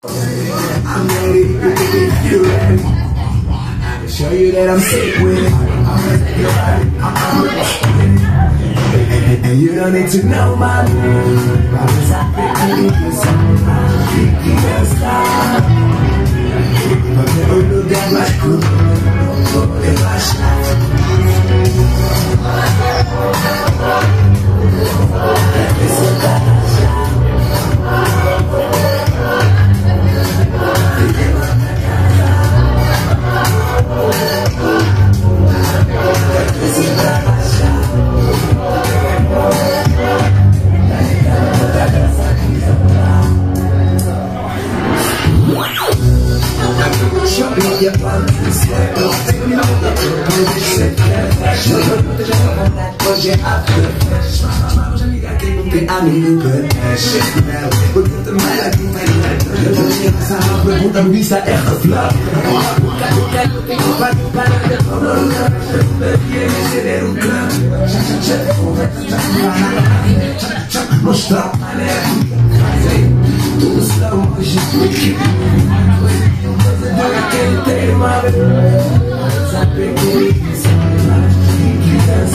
I'm ready, you ready? I can show you that I'm sick with it. And, and you don't need to know my name. Cause I think. You can stop. On the road. Show me what you want that was your outfit. Tem amigo que Pergunta mais aqui, Eu não tinha essa pergunta, me vista é flop Mostrar tudo slow motion aquele Sapere che sei la città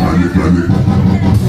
Dale, dale.